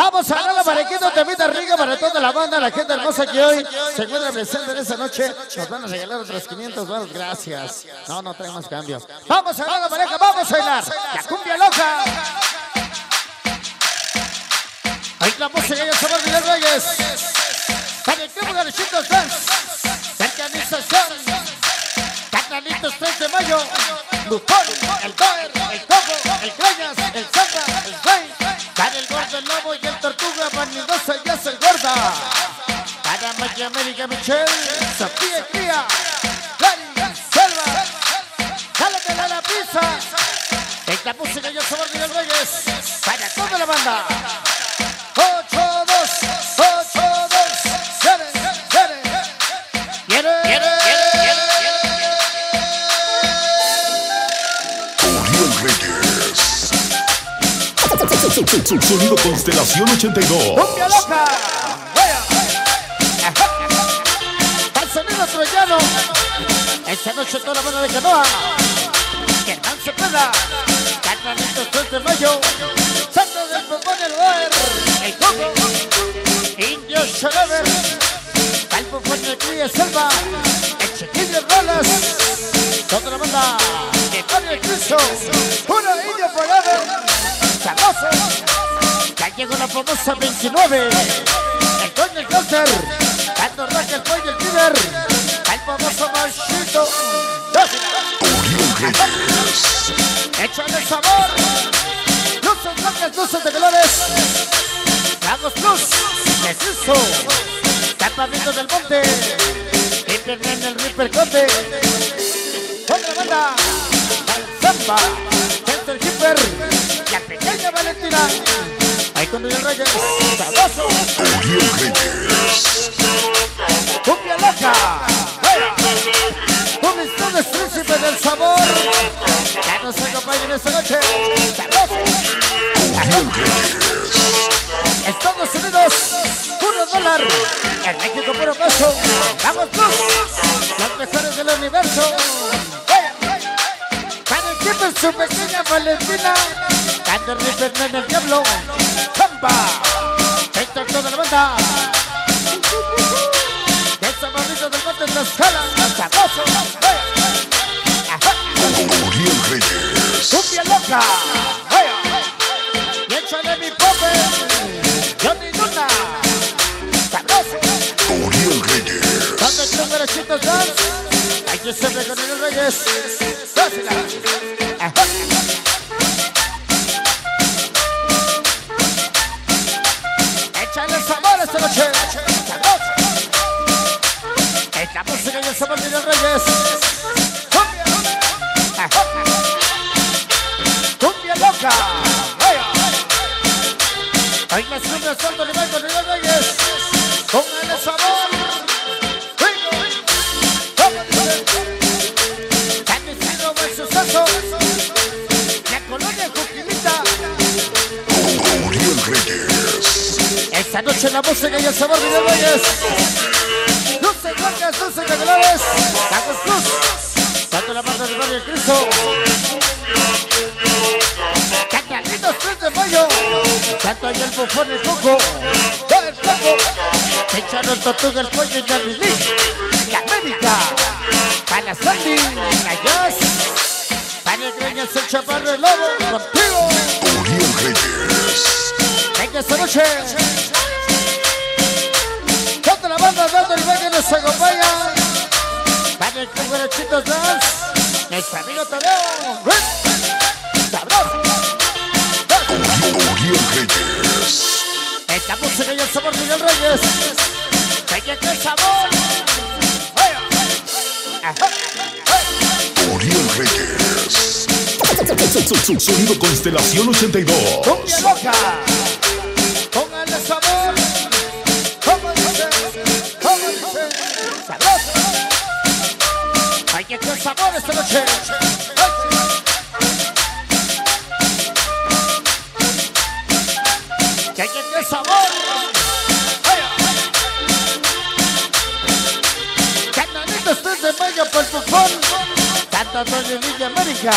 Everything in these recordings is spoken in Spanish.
Vamos a dar la parequita de vida rica para toda la banda, la gente hermosa que hoy se encuentra presente en esta noche. Nos van a regalar otros 500 baros, gracias. No, no traemos cambio. Vamos a dar la pareja, vamos a bailar. La cumbia loca. Ahí la música y el sabor de los Reyes. Para el club de los chicos dance. Organización. Carnalitos 3 de mayo. Lujón, el Doer, el Coco, el Creñas, el Santa. Para el lobo y el tortuga, Manidosa y el gorda. Para Magia América Michelle, Sonido Constelación 82. ¡Cumbia loca! ¡Vaya! ¡Al sonido troyano! Esta noche toda la banda de canoa. Que no se pueda. Carnalitos 3 de mayo. Santo del Popón el Boer. El Coco. Indio. Al Popón el Cría Selva. El Chiquillo Rolas. Toda la banda. De Mario el Cristo. Famosa 29. El Coño el Cluster. Ando Rock el Pollo el Tiber. El famoso Machito. Échale sabor. Luces blancas, luces de colores. Lagos Plus. Deshizo. Campamento del Monte. En el Ripper Conde. Otra banda. Samba. Center Keeper. La pequeña Valentina. El Reyes. Sabroso. Reyes. Cumbia loca. Un instante príncipe del sabor. Ya nos acompañan esta noche. Sabroso. Oriol Reyes. Estados Unidos, puro dólar. En México, puro peso. Vamos, plus. Los mejores del universo. Para el equipo en su pequeña Valentina. En el diablo. Zamba. Héctor toda la banda. Esa barrita del bote en la escala. Sabroso. Oriol Reyes. Cumbia loca. Y échale mi pope. Johnny Luna. Sabroso. Oriol Reyes. ¿Dónde están dance? Hay que se ve con el Reyes. Dásela. Noche. Esta música y el sabor de la música y el sabor de los Reyes. Luces blancas, luces de colores. Tacos Cruz. Tanto la banda del barrio Cristo. Catalinos 3 de mayo. Tanto ahí el bufón el coco. Todo el coco. Echaron tortuga el pollo y la Lili. La América. Para la Sandy. La Jazz. Para el greñas el chaparro el lobo. Contigo. Oriol Reyes. Venga esta noche. Chitos dance. Nuestro amigo Tadeo. Sabroso. Esta música y el sabor los Reyes. Venga que sabor. Ajá. Oriol Reyes. Sonido Constelación 82. Cumbia loca. Sabor esta noche. Que que hacer sabor. Canalitos 3 de mayo por Fufón. Santa Antonio Villa América.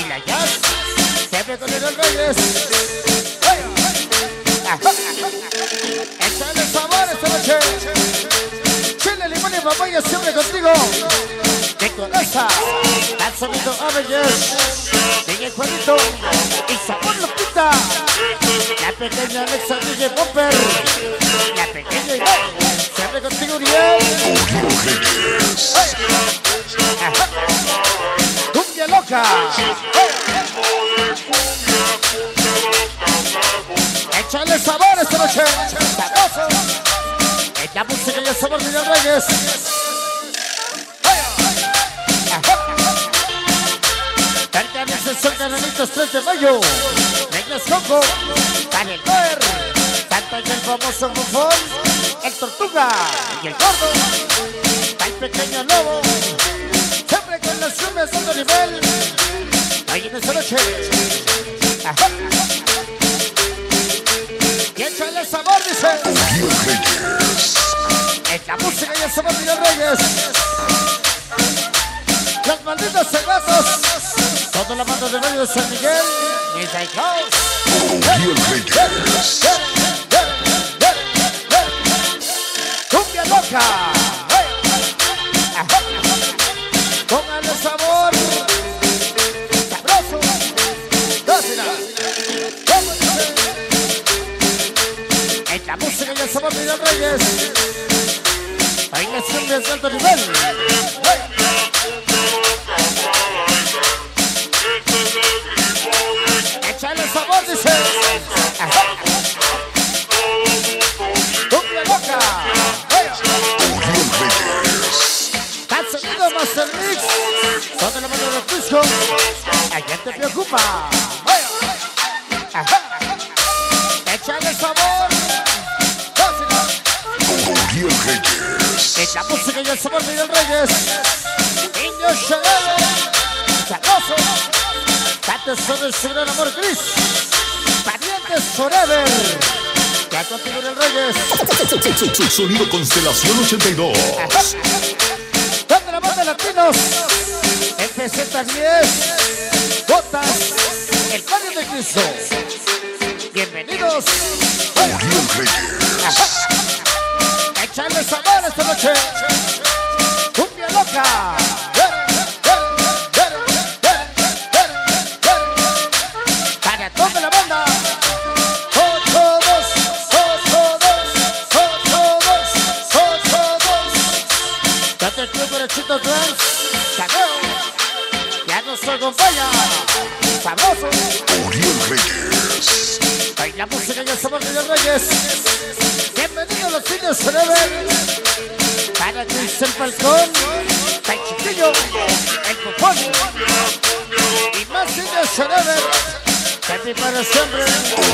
Y la Jazz. Siempre con el Reyes. Échale sabor esta noche. Chile, limón y papaya siempre contigo. Coraza. Al sonido Avengers. Sigue Juanito. Y sabor lo quita. La pequeña Alexa DJ Popper. La pequeña Iván. Siempre contigo, Uriel. Cumbia loca. Échale sabor esta noche. Sabroso. Es la música y el sabor de Reyes. Son canalitos 3 de mayo. Reglas Coco. Para el Goer. Canta el famoso bufón. El Tortuga. Y el Gordo. El pequeño Lobo. Siempre con las cumbias de alto nivel. Ahí en esta noche. Ajá. Y échale sabor, dice. Es la música y el sabor de los reyes. Los malditos cegatos. La banda de radio de San Miguel. Cumbia loca. Póngale sabor. Sabroso. La música y el sabor de reyes. Las cumbias de alto nivel. Sabor, dice. Cumbia loca. Al sonido Master Mix. La mano de Cusco. ¿A quién te preocupa? Échale sabor. Uriel Reyes. Es la música y el sabor los Reyes. Niño Chanel. Sabroso. Tantos son el gran amor gris. Parientes forever. Ya contigo en el Reyes. Sonido Constelación 82. ¿Dónde la banda latinos? FZ10. Botas. El barrio de Cristo. Bienvenidos. Reyes. Echarle sabor esta noche. Nos acompaña. Sabroso. Uriel Reyes. Hay la música y el sabor de los reyes. Bienvenidos a los fines Forever. Para Cristian Falcón. Para el chiquillo. El cupón. Y más fines Forever. Happy para siempre.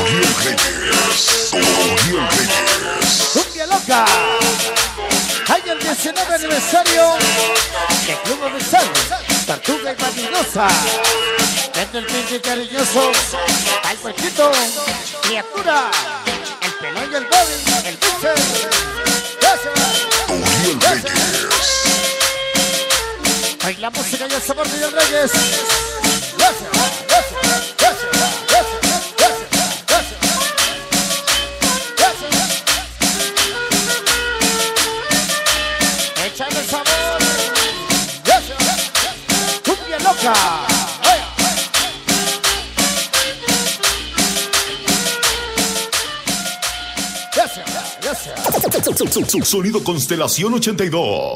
Uriel Reyes. Uriel Reyes. Cumbia loca. Hay el 19 aniversario Matidosa. Desde el pinche cariñoso. Al puerquito. Criatura. El pelón y el body. El biche. Gracias. Música y de los reyes. Gracias. Sonido Constelación 82.